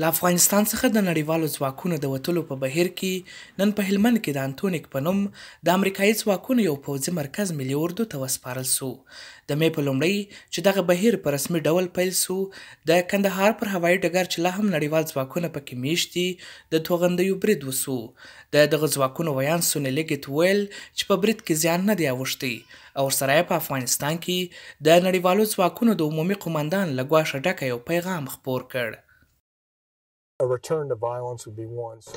له افغانستان څخه د نړیوالو ځواکونو د وتلو په بهیر کې نن په هلمند کې د انتونیک په نوم د امریکایي ځواکونو یو پوځي مرکز ملي اردو ته وسپارل سو. د مې په لومړۍ چې دغه بهیر په رسمي ډول پیل سو، د کندهار پر هوایي ډګر چې لا هم نړیوال ځواکونه پکې میشت دي، د توغندیو برید وسو. د دغه ځواکونو ویاند سونیلي ګیت وویل چې په برید کې زیان نه دی اوښتی، او ورسره یې په افغانستان کې د نړیوالو ځواکونو د عمومي قوماندان له ګواښه ډکه یو پیغام خپور کړ.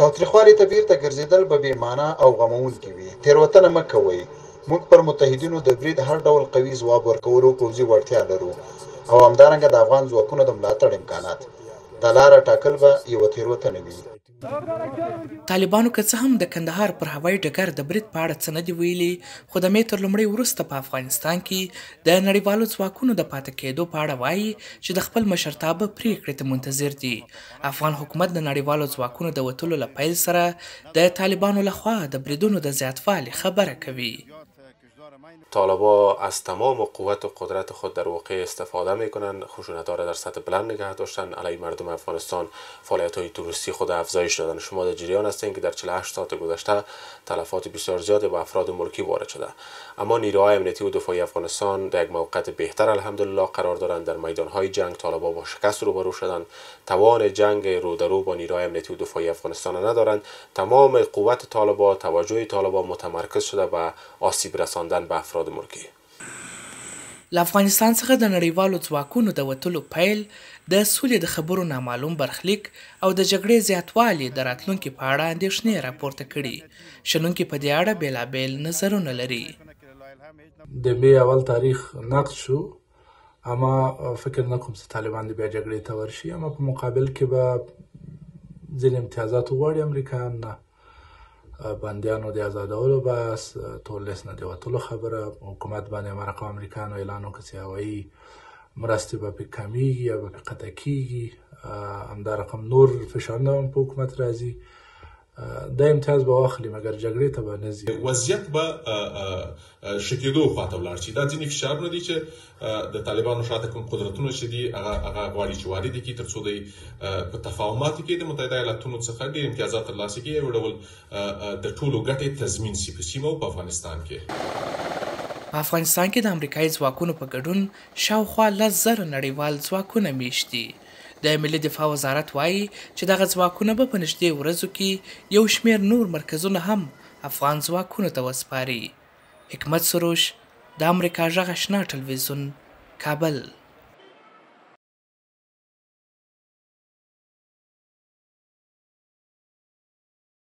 تاوتریخوالي ته بیرته ګرځیدل به بې مانا او غموونکي وي. تیروتنه مه کوئ. موږ پر متحدینو د برید هر ډول قوي ځواب ورکولو پوځي وړتیا لرو او همدارنګه د افغان ځواکونو د ملاتړ امکانات. دا لاره ټاکل به یوه تیروتنه وي. طالبانو که څه هم د کندهار پر هوایي ډګر د برید په اړه څه نه دي ویلي، خو د مې تر لومړۍ وروسته په افغانستان کې د نړیوالو ځواکونو د پاتې کېدو په اړه وايي چې د خپل مشرتابه پرېکړې ته منتظر دي. افغان حکومت د نړیوالو ځواکونو د وتلو له پیل سره د طالبانو لخوا د بریدونو د زیاتوالي خبره کوي. طالبا از تمام قوت و قدرت خود در واقع استفاده کنند خشونت را در سطح بلند نگه داشتن علی مردم افغانستان فعالیت های توریستی خود افزایش دادند شما در جریان هستین که در 48 ساعت گذشته تلفات بسیار زیاد به افراد ملکی وارد شده اما نیروهای امنیتی و دفاعی افغانستان در یک موقعیت بهتر الحمدلله قرار دارند در میدان های جنگ طالبا با شکست روبرو شدند توان جنگ رو در رو با نیروهای امنیتی و دفاعی افغانستان ندارند تمام قوت طالبا توجه طالبا متمرکز شده به آسیب رساندن به افراد ملکی. له افغانستان څخه د نړیوالو ځواکونو د وتلو پیل، د سولې د خبرو نامعلوم برخلیک او د جګړې زیاتوالي د راتلونکي په اړه اندېښنې راپورته کړي. شنونکي په دې اړه بېلابېل نظرونه لري. د مې اول تاریخ نقد شو. اما فکر نه کوم چې طالبان د بیا جګړې ته ورشي اما په مقابل کې به ځینې امتیازات وغواړي امریکایان نه بندیانو د آزادولو بحث تولس نه د وتلو خبره حکومت باندې مرقه امریکایانو اعلان وکړ چې هوایي مرستې به پې کمیږي یا به پې قطع کیږي همدا رقم نور فشارونه هم په حکومت راځي دا امتیاز به واخلي مګر جګړې ته به نه ځي. وضعیت به ښه کېدو خوا ته ولاړ شي. دا ځینې فشارونه دي چې د طالبانو شا ته کوم قدرتونه چې دي هغه هغه غواړي چې وارد یې کړي تر څو دی په تفاهماتو کې د متحده ایالاتونو څخه ډېر امتیازات تر لاسه کړي یو ډول د ټولو ګټې تضمین شي په سیمه او په افغانستان کې. په افغانستان کې د امریکايي ځواکونو په ګډون شاوخوا لس زره نړیوال ځواکونه مېشت دي د ملي دفاع وزارت وايي چې دغه ځواکونه به په نږدې ورځو کې یو شمېر نور مرکزونه هم افغان ځواکونو ته وسپاري. حکمت سروش، د امریکا غږ اشنا ټلوېزیون، کابل.